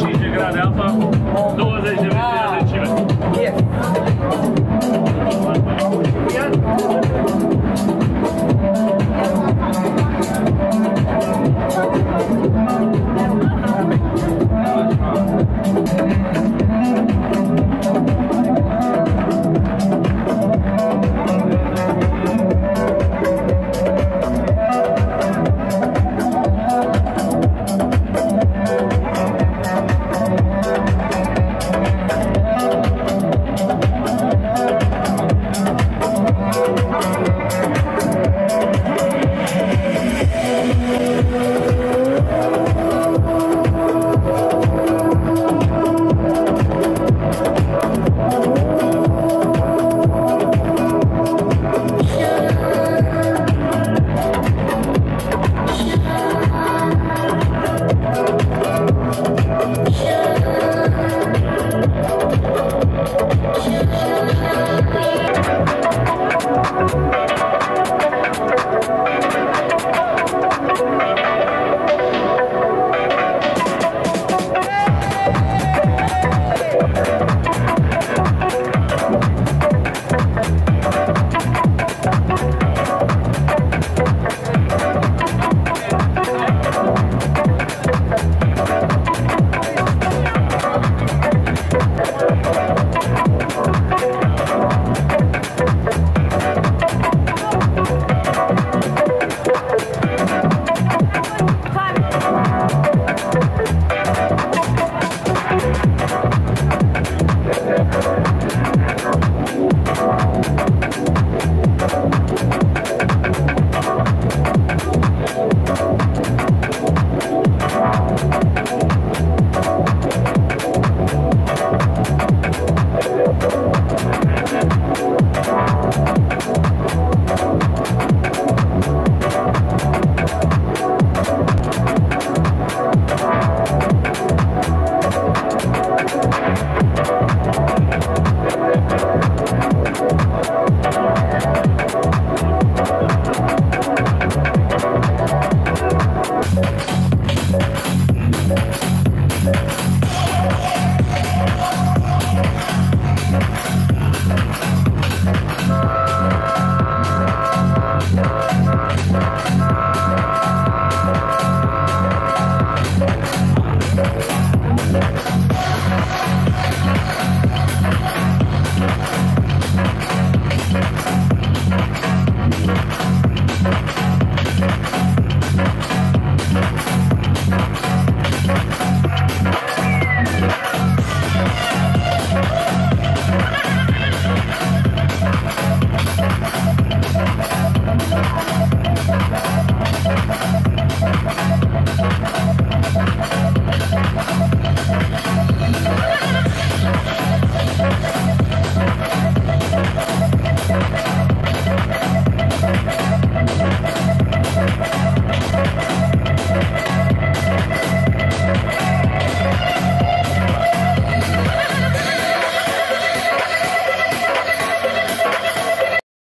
hoje de Granada, 12